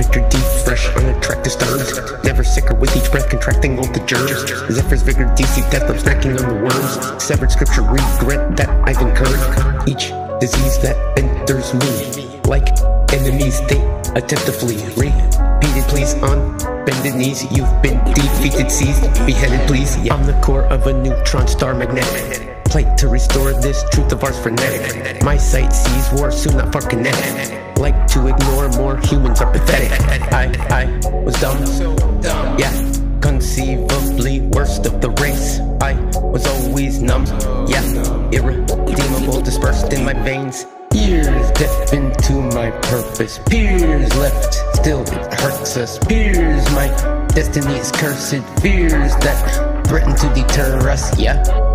attract disturbs. Never sicker with each breath contracting all the germs. Zephyr's vigor, DC death, I'm snacking on the worms. Severed scripture, regret that I've incurred. Each disease that enters me. Like enemies, they attempt to flee. Repeated please on bended knees. You've been defeated, seized, beheaded, please. I'm the core of a neutron star magnetic. Plate to restore this truth of ours frenetic. My sight sees war, soon not far kinetic. Like to ignore more humans are pathetic. I, I was dumb. Yeah, conceivably worst of the race. I was always numb. Yeah, irredeemable, dispersed in my veins. Years deaf into my purpose. Peers left, still it hurts us. Peers, my destiny is cursed. Fears that threaten to deter us. Yeah.